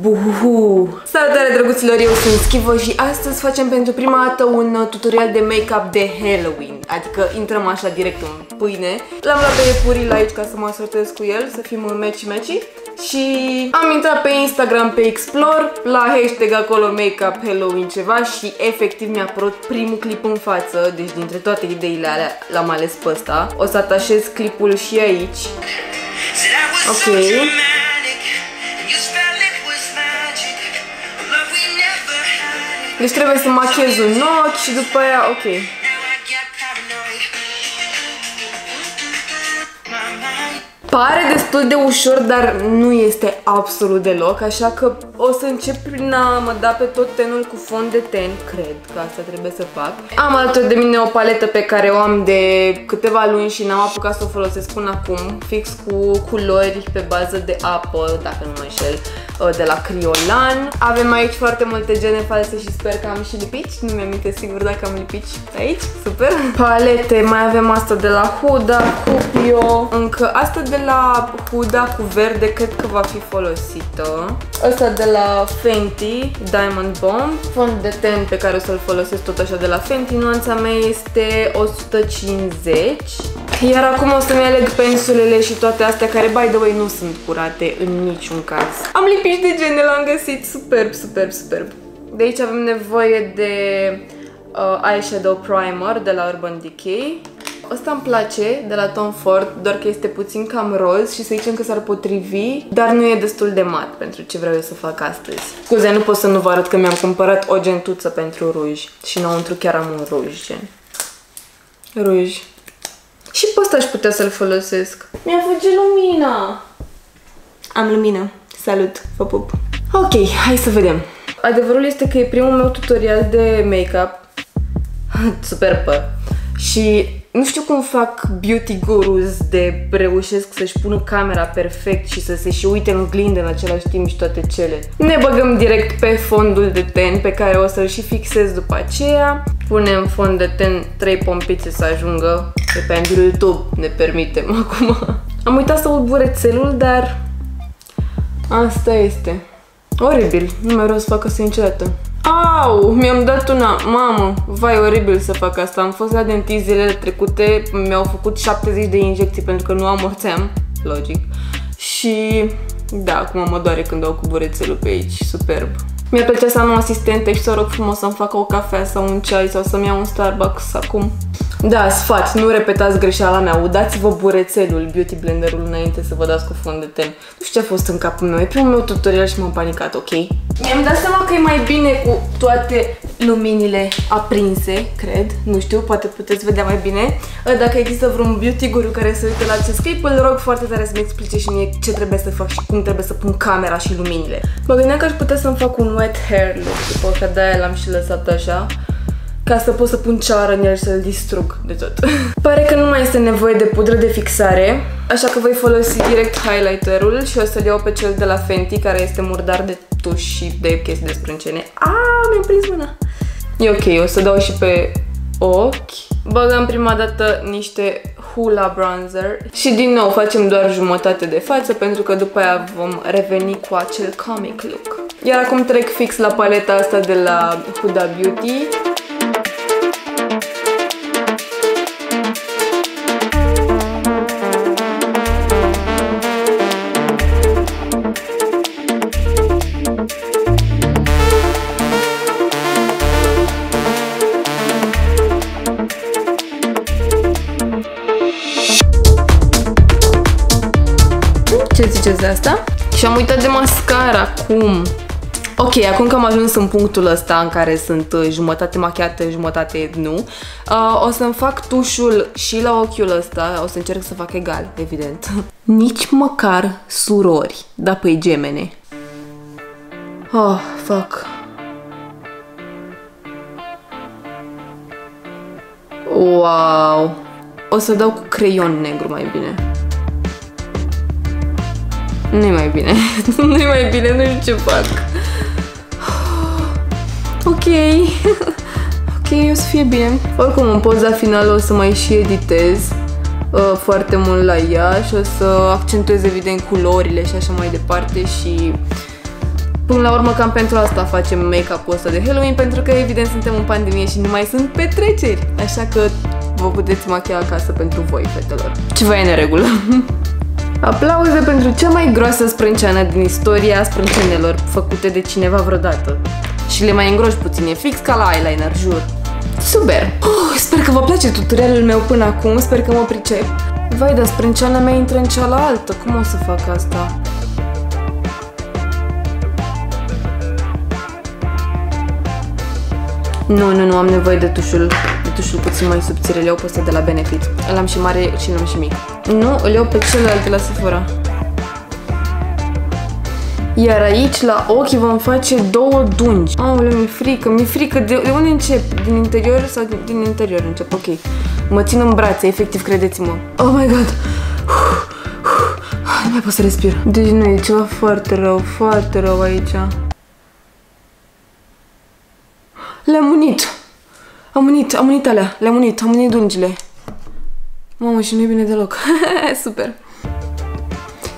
Buhu! Salutare drăguților, eu sunt Schivo și astăzi facem pentru prima dată un uh, tutorial de make-up de Halloween Adică intrăm așa direct în pâine L-am luat pe Puril aici ca să mă asortez cu el, să fim în matchy-matchy și am intrat pe Instagram, pe Explore, la hashtag acolo Makeup Halloween ceva și efectiv mi-a apărut primul clip în față, deci dintre toate ideile alea l-am ales pe ăsta. O să atașez clipul și aici. Ok. Deci trebuie să machiez un ochi și după aia, ok. Pare destul de ușor, dar nu este absolut deloc, așa că o să încep prin a mă da pe tot tenul cu fond de ten, cred că asta trebuie să fac. Am alături de mine o paletă pe care o am de câteva luni și n-am apucat să o folosesc până acum, fix cu culori pe bază de apă, dacă nu mă înșel, ă, de la Criolan. Avem aici foarte multe gene false și sper că am și lipici, nu mi-am sigur dacă am lipici aici, super. Palete, mai avem asta de la Huda, Cupio, încă asta de la Huda cu verde cred că va fi folosită. Asta de la Fenty, Diamond Bomb. Fond de ten pe care o să-l folosesc tot așa de la Fenty. Nuanța mea este 150. Iar acum o să-mi aleg pensulele și toate astea care, by the way, nu sunt curate în niciun caz. Am lipici de gene, l-am găsit. Superb, superb, superb. De aici avem nevoie de uh, eyeshadow primer de la Urban Decay. Ăsta îmi place de la Tom Ford, doar că este puțin cam roz și să zicem că s-ar potrivi, dar nu e destul de mat pentru ce vreau eu să fac astăzi. Scuze, nu pot să nu vă arăt că mi-am cumpărat o gentuță pentru ruj și înăuntru chiar am un ruj, gen. Ruj. Și pe ăsta aș putea să-l folosesc. Mi-a fugit lumina! Am lumină. Salut, vă pup. Ok, hai să vedem. Adevărul este că e primul meu tutorial de make-up. Superb. Și nu știu cum fac beauty gurus de reușesc să-și pună camera perfect și să se și uite în oglindă în același timp și toate cele. Ne băgăm direct pe fondul de ten pe care o să-l și fixez după aceea. Punem fond de ten 3 pompițe să ajungă, pe pentru YouTube ne permitem acum. Am uitat să ud burețelul, dar asta este. Oribil, nu mai vreau să fac asta niciodată. Au, mi-am dat una, mamă, vai, oribil să fac asta. Am fost la dentist zilele trecute, mi-au făcut 70 de injecții pentru că nu amorțeam, logic. Și da, acum mă doare când dau cu burețelul pe aici, superb. Mi-ar plăcea să am o asistentă și să rog frumos să-mi facă o cafea sau un ceai sau să-mi iau un Starbucks acum. Da, sfat, nu repetați greșeala mea, udați-vă burețelul, beauty blenderul înainte să vă dați cu fond de ten. Nu știu ce a fost în capul meu, e primul meu tutorial și m-am panicat, ok? Mi-am dat seama că e mai bine cu toate luminile aprinse, cred, nu știu, poate puteți vedea mai bine. Dacă există vreun beauty guru care se uită la acest clip, îl rog foarte tare să-mi explice și mie ce trebuie să fac și cum trebuie să pun camera și luminile. Mă gândeam că aș putea să-mi fac un wet hair look, după că de-aia l-am și lăsat așa ca să pot să pun ceară în el și să-l distrug de tot. Pare că nu mai este nevoie de pudră de fixare, așa că voi folosi direct highlighterul și o să-l iau pe cel de la Fenty, care este murdar de tuș și de chestii de sprâncene. Aaaa, mi-am prins mâna! E ok, o să dau și pe ochi. Băgăm prima dată niște Hula Bronzer și din nou facem doar jumătate de față pentru că după aia vom reveni cu acel comic look. Iar acum trec fix la paleta asta de la Huda Beauty. Și am uitat de mascara, cum? Ok, acum că am ajuns în punctul ăsta în care sunt uh, jumătate machiată, jumătate nu, uh, o să-mi fac tușul și la ochiul ăsta, o să încerc să fac egal, evident. Nici măcar surori, da păi gemene. Oh, fuck. Wow. O să dau cu creion negru mai bine nu e mai bine. nu e mai bine, nu știu ce fac. ok. ok, o să fie bine. Oricum, în poza finală o să mai și editez uh, foarte mult la ea și o să accentuez evident culorile și așa mai departe și Până la urmă, cam pentru asta facem make-up-ul ăsta de Halloween, pentru că, evident, suntem în pandemie și nu mai sunt petreceri. Așa că vă puteți machia acasă pentru voi, fetelor. Ceva e neregulă. Aplauze pentru cea mai groasă sprânceană din istoria sprâncenelor făcute de cineva vreodată. Și le mai îngroși puțin, e fix ca la eyeliner, jur. Super! Oh, sper că vă place tutorialul meu până acum, sper că mă pricep. Vai, dar sprânceana mea intră în cealaltă, cum o să fac asta? Nu, nu, nu, am nevoie de tușul, de tușul puțin mai subțire, le iau pe ăsta de la Benefit. Îl am și mare și îl am și mic. Nu, îl iau pe celălalt de la Sephora. Iar aici, la ochi, vom face două dungi. Aoleu, mi-e frică, mi-e frică. De, de unde încep? Din interior sau din, din interior încep? Ok. Mă țin în brațe, efectiv, credeți-mă. Oh my god! Nu mai pot să respir. Deci nu, e ceva foarte rău, foarte rău aici. Le-am unit. Am unit, am unit alea. Le-am unit, am unit dungile. Mamă, și nu e bine deloc. Super.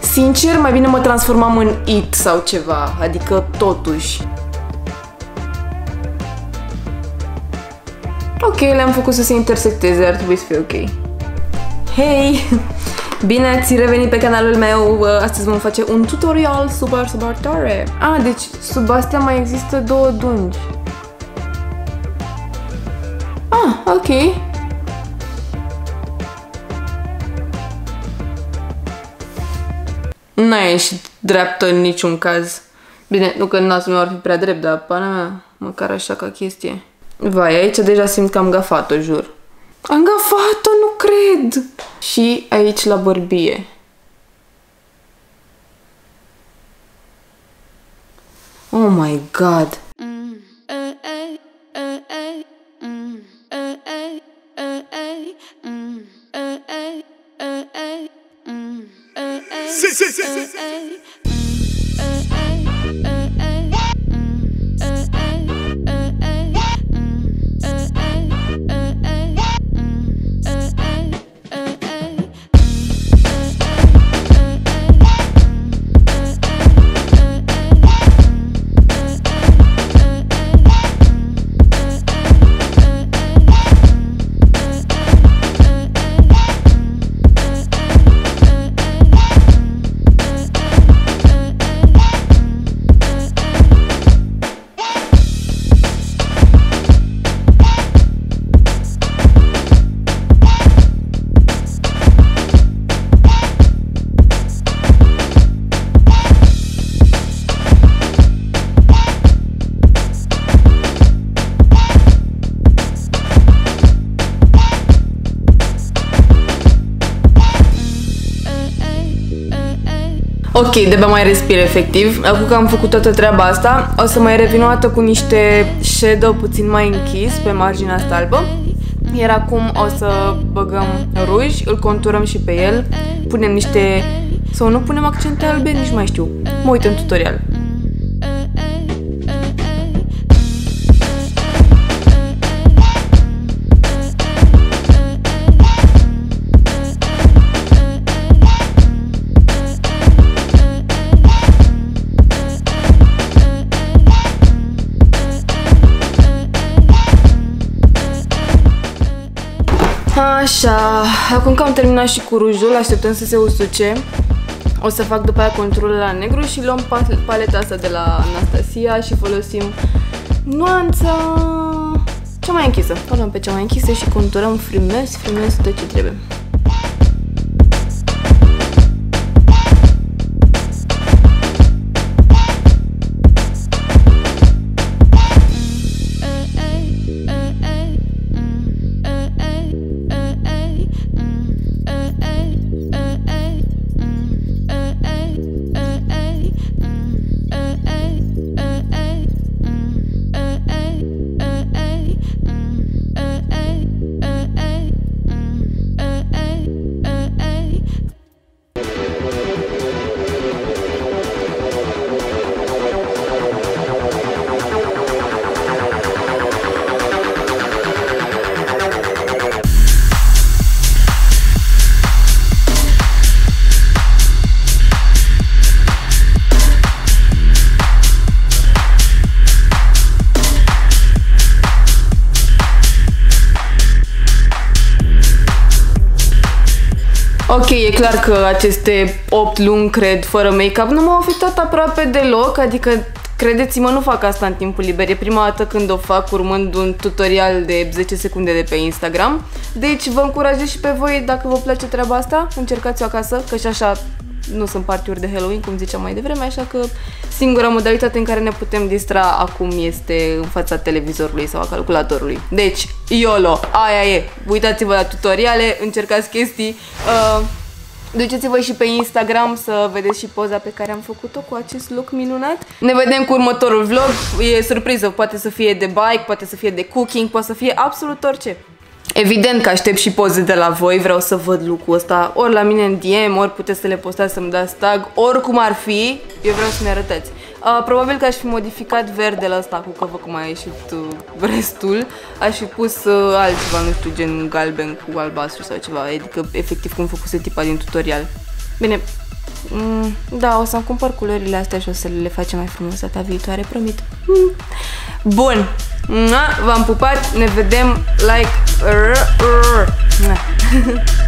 Sincer, mai bine mă transformam în It sau ceva. Adică, totuși. Ok, le-am făcut să se intersecteze, ar trebui să fie ok. Hei! Bine ați revenit pe canalul meu, astăzi vom face un tutorial super, super tare. Ah, deci sub astea mai există două dungi. Ah, ok. N-a ieșit dreaptă în niciun caz. Bine, nu că nasul meu ar fi prea drept, dar pana mea, măcar așa ca chestie. Vai, aici deja simt că am gafat-o, jur. Am gafat-o, nu cred! Și aici la bărbie. Oh my god! sit, sit, sit, sit, sit. Ok, de mai respir efectiv. Acum că am făcut toată treaba asta, o să mai revin o dată cu niște shadow puțin mai închis pe marginea asta albă. Iar acum o să băgăm ruj, îl conturăm și pe el, punem niște... sau nu punem accente albe, nici mai știu. Mă uit în tutorial. Așa, acum că am terminat și cu rujul, așteptăm să se usuce. O să fac după aia conturul la negru și luăm paleta asta de la Anastasia și folosim nuanța cea mai închisă. O luăm pe cea mai închisă și conturăm frumos, frumos tot ce trebuie. Ok, e clar că aceste 8 luni, cred, fără make-up nu m-au afectat aproape deloc, adică Credeți-mă, nu fac asta în timpul liber. E prima dată când o fac urmând un tutorial de 10 secunde de pe Instagram. Deci vă încurajez și pe voi, dacă vă place treaba asta, încercați-o acasă, că și așa nu sunt partiuri de Halloween, cum ziceam mai devreme, așa că singura modalitate în care ne putem distra acum este în fața televizorului sau a calculatorului. Deci, YOLO, aia e, uitați-vă la tutoriale, încercați chestii, uh, Duceți-vă și pe Instagram să vedeți și poza pe care am făcut-o cu acest look minunat. Ne vedem cu următorul vlog, e surpriză, poate să fie de bike, poate să fie de cooking, poate să fie absolut orice. Evident că aștept și poze de la voi, vreau să văd lucrul ăsta ori la mine în DM, ori puteți să le postați să-mi dați tag, oricum ar fi, eu vreau să-mi arătați. Uh, probabil că aș fi modificat verdele ăsta cu că vă cum a ieșit uh, restul, aș fi pus uh, altceva, nu știu, gen galben cu albastru sau ceva, adică efectiv cum făcuse tipa din tutorial. Bine, mm, da, o să-mi cumpăr culorile astea și o să le facem mai frumos data viitoare, promit. Mm. Bun, v-am pupat, ne vedem like...